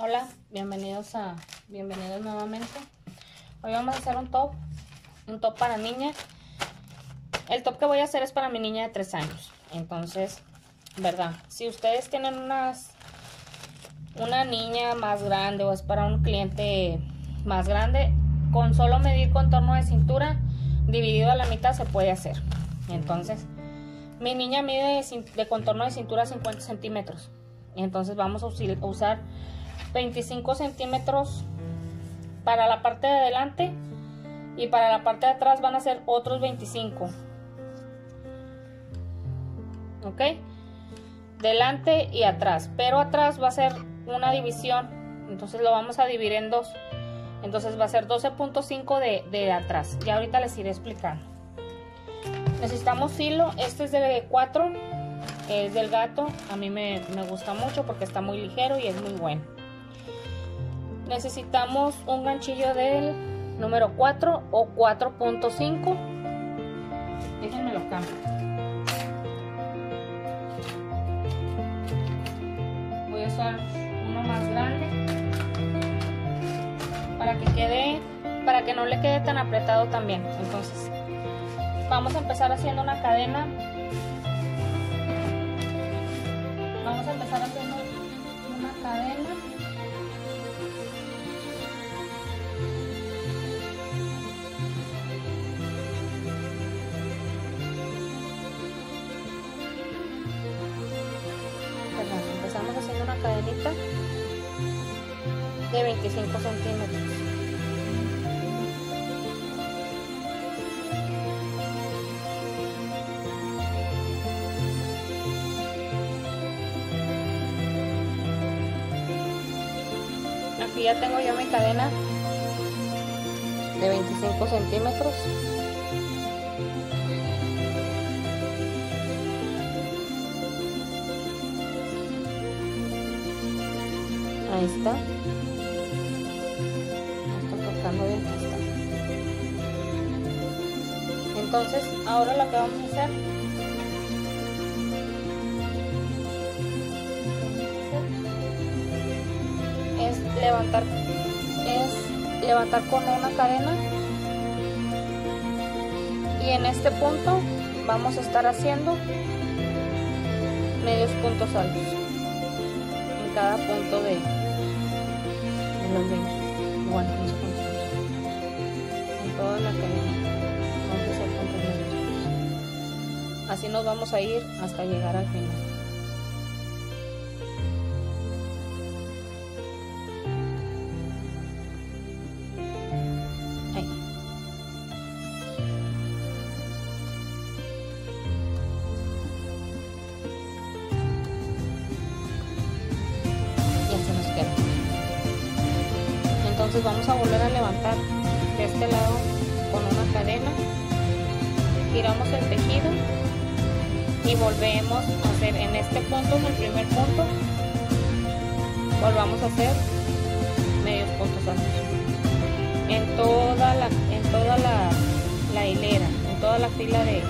Hola, bienvenidos a bienvenidos nuevamente. Hoy vamos a hacer un top, un top para niña. El top que voy a hacer es para mi niña de 3 años. Entonces, verdad, si ustedes tienen unas una niña más grande o es para un cliente más grande, con solo medir contorno de cintura dividido a la mitad se puede hacer. Entonces, mi niña mide de contorno de cintura 50 centímetros. Entonces vamos a usar 25 centímetros para la parte de adelante y para la parte de atrás van a ser otros 25. ¿Ok? Delante y atrás. Pero atrás va a ser una división. Entonces lo vamos a dividir en dos. Entonces va a ser 12.5 de, de atrás. Ya ahorita les iré explicando. Necesitamos hilo. Este es de 4. Es del gato. A mí me, me gusta mucho porque está muy ligero y es muy bueno. Necesitamos un ganchillo del número 4 o 4.5. Déjenme lo cambio. Voy a usar uno más grande para que quede, para que no le quede tan apretado también. Entonces, vamos a empezar haciendo una cadena. Vamos a empezar haciendo una cadena. Cadenita de 25 centímetros. Aquí ya tengo yo mi cadena de 25 centímetros. Ahí está. Estoy tocando bien. Está. Entonces, ahora lo que vamos a hacer es levantar es levantar con una cadena y en este punto vamos a estar haciendo medios puntos altos en cada punto de los 20 bueno los puntos en toda la cadena vamos a hacer puntos así nos vamos a ir hasta llegar al final entonces vamos a volver a levantar de este lado con una cadena. Giramos el tejido y volvemos a hacer en este punto en el primer punto volvamos a hacer medios puntos altos. En toda la en toda la, la hilera en toda la fila de,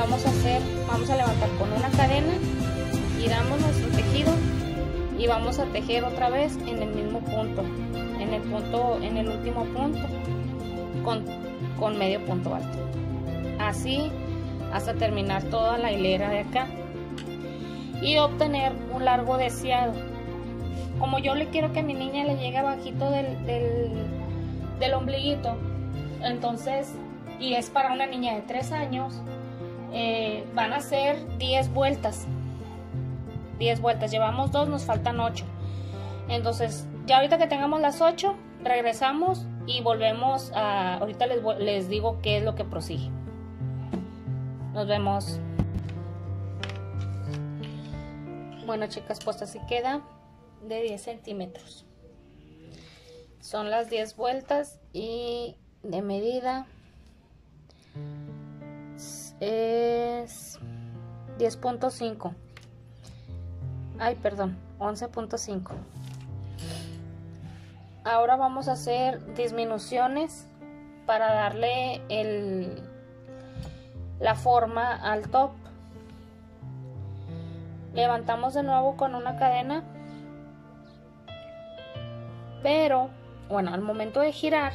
Vamos a hacer, vamos a levantar con una cadena, giramos nuestro tejido y vamos a tejer otra vez en el mismo punto, en el punto, en el último punto, con, con medio punto alto. Así hasta terminar toda la hilera de acá y obtener un largo deseado. Como yo le quiero que a mi niña le llegue abajito del, del, del ombliguito, entonces, y es para una niña de 3 años, eh, van a ser 10 vueltas. 10 vueltas, llevamos 2, nos faltan 8. Entonces, ya ahorita que tengamos las 8, regresamos y volvemos a... Ahorita les, les digo qué es lo que prosigue. Nos vemos. Bueno chicas, pues así queda de 10 centímetros. Son las 10 vueltas y de medida es 10.5. Ay, perdón, 11.5. Ahora vamos a hacer disminuciones para darle el, la forma al top. Levantamos de nuevo con una cadena. Pero, bueno, al momento de girar,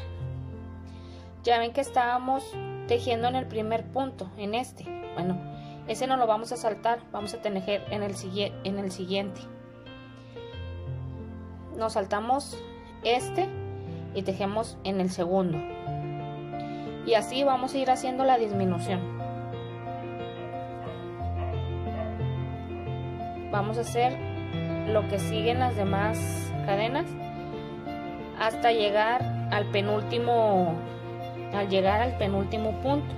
ya ven que estábamos tejiendo en el primer punto, en este. Bueno, ese no lo vamos a saltar, vamos a tejer en el, en el siguiente. Nos saltamos este y tejemos en el segundo. Y así vamos a ir haciendo la disminución. Vamos a hacer lo que siguen las demás cadenas hasta llegar al penúltimo al llegar al penúltimo punto.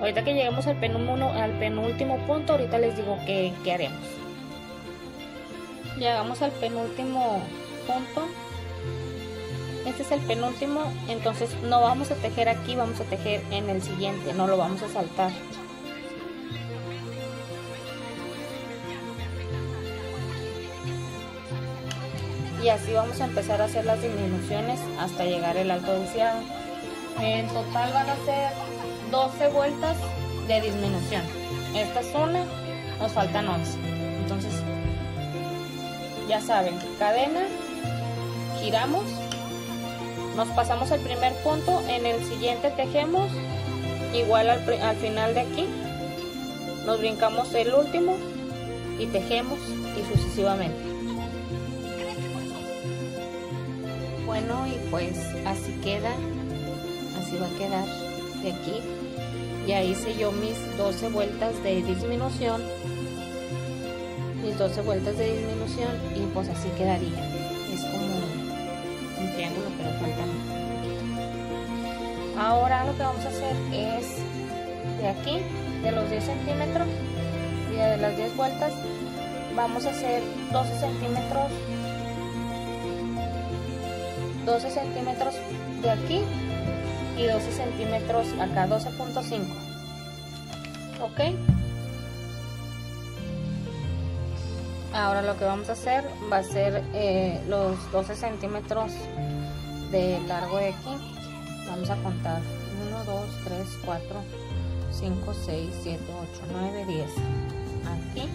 Ahorita que lleguemos al penúltimo, al penúltimo punto, ahorita les digo qué, haremos. Llegamos al penúltimo punto este es el penúltimo entonces no vamos a tejer aquí vamos a tejer en el siguiente no lo vamos a saltar y así vamos a empezar a hacer las disminuciones hasta llegar el alto deseado en total van a ser 12 vueltas de disminución. Esta es una nos faltan 11 entonces ya saben cadena giramos nos pasamos el primer punto en el siguiente tejemos igual al, final de aquí nos brincamos el último y tejemos y sucesivamente. Bueno y pues así queda va a quedar de aquí. Ya hice yo mis 12 vueltas de disminución mis 12 vueltas de disminución y pues así quedaría. Triángulo, pero falta Ahora lo que vamos a hacer es de aquí, de los 10 centímetros y de las 10 vueltas, vamos a hacer 12 centímetros 12 centímetros de aquí y 12 centímetros acá 12.5 ok. Ahora lo que vamos a hacer va a ser eh, los 12 centímetros de largo de aquí. Vamos a contar 1 2 3 4 5 6 7 8 9 10 aquí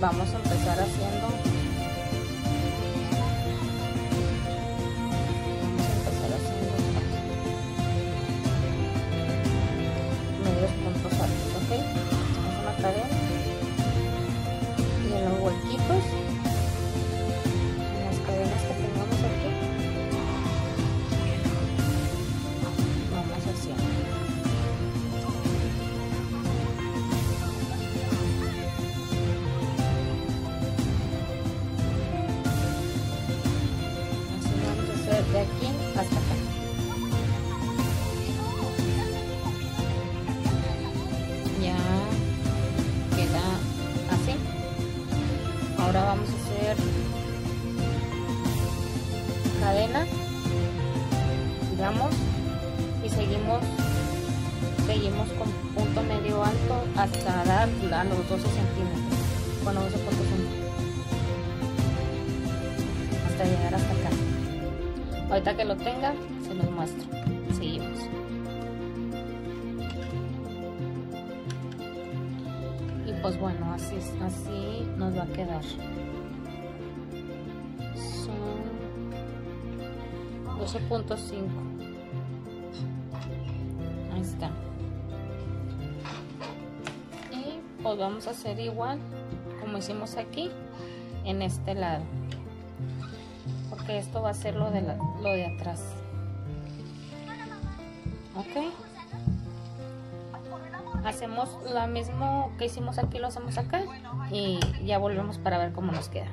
vamos a empezar haciendo y seguimos seguimos con punto medio alto hasta dar a los 12 centímetros. Bueno 12 puntos hasta llegar hasta acá ahorita que lo tenga se los muestro. Seguimos. Y pues bueno así así nos va a quedar. 12.5 ahí está. Y pues vamos a hacer igual como hicimos aquí en este lado porque esto va a ser lo de, lo de atrás. Ok. Hacemos lo mismo que hicimos aquí lo hacemos acá y ya volvemos para ver cómo nos queda